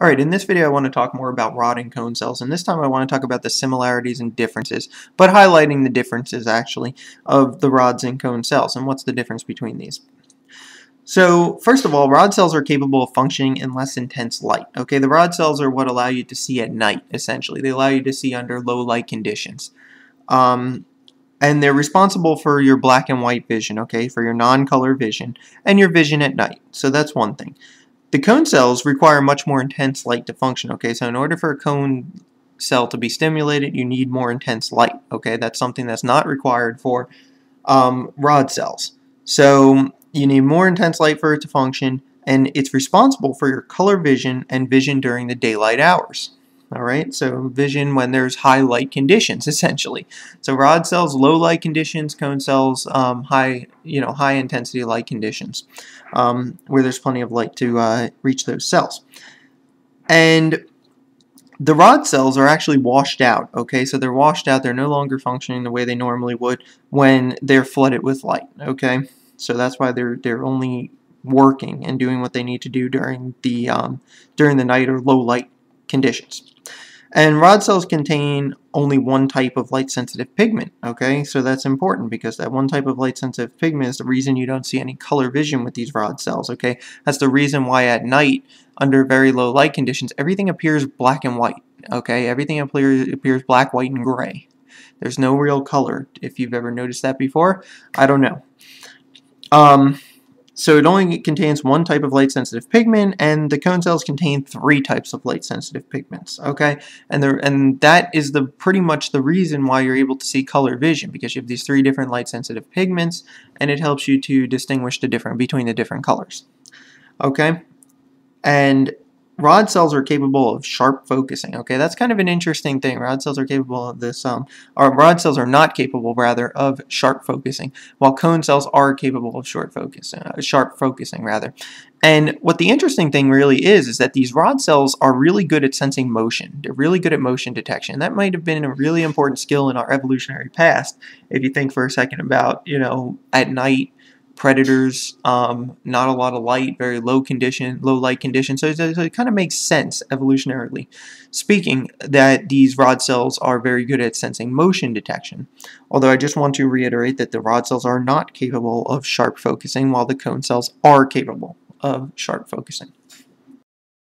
Alright, in this video I want to talk more about rod and cone cells, and this time I want to talk about the similarities and differences, but highlighting the differences actually of the rods and cone cells, and what's the difference between these. So, first of all, rod cells are capable of functioning in less intense light. Okay, the rod cells are what allow you to see at night, essentially. They allow you to see under low light conditions. Um, and they're responsible for your black and white vision, okay, for your non-color vision, and your vision at night. So that's one thing. The cone cells require much more intense light to function, okay? So in order for a cone cell to be stimulated, you need more intense light, okay? That's something that's not required for um, rod cells. So you need more intense light for it to function, and it's responsible for your color vision and vision during the daylight hours. All right, so vision when there's high light conditions, essentially. So rod cells, low light conditions, cone cells, um, high, you know, high intensity light conditions, um, where there's plenty of light to uh, reach those cells. And the rod cells are actually washed out, okay? So they're washed out, they're no longer functioning the way they normally would when they're flooded with light, okay? So that's why they're, they're only working and doing what they need to do during the, um, during the night or low light conditions. And rod cells contain only one type of light-sensitive pigment, okay? So that's important because that one type of light-sensitive pigment is the reason you don't see any color vision with these rod cells, okay? That's the reason why at night, under very low light conditions, everything appears black and white, okay? Everything appears, appears black, white, and gray. There's no real color. If you've ever noticed that before, I don't know. Um, so it only contains one type of light-sensitive pigment, and the cone cells contain three types of light-sensitive pigments. Okay, and the and that is the pretty much the reason why you're able to see color vision because you have these three different light-sensitive pigments, and it helps you to distinguish the different between the different colors. Okay, and rod cells are capable of sharp focusing. Okay, that's kind of an interesting thing. Rod cells are capable of this, um, or rod cells are not capable, rather, of sharp focusing, while cone cells are capable of short focus, uh, sharp focusing, rather. And what the interesting thing really is, is that these rod cells are really good at sensing motion. They're really good at motion detection. That might have been a really important skill in our evolutionary past, if you think for a second about, you know, at night, predators, um, not a lot of light, very low condition, low light condition. So, so, it kind of makes sense evolutionarily speaking that these rod cells are very good at sensing motion detection. Although I just want to reiterate that the rod cells are not capable of sharp focusing while the cone cells are capable of sharp focusing.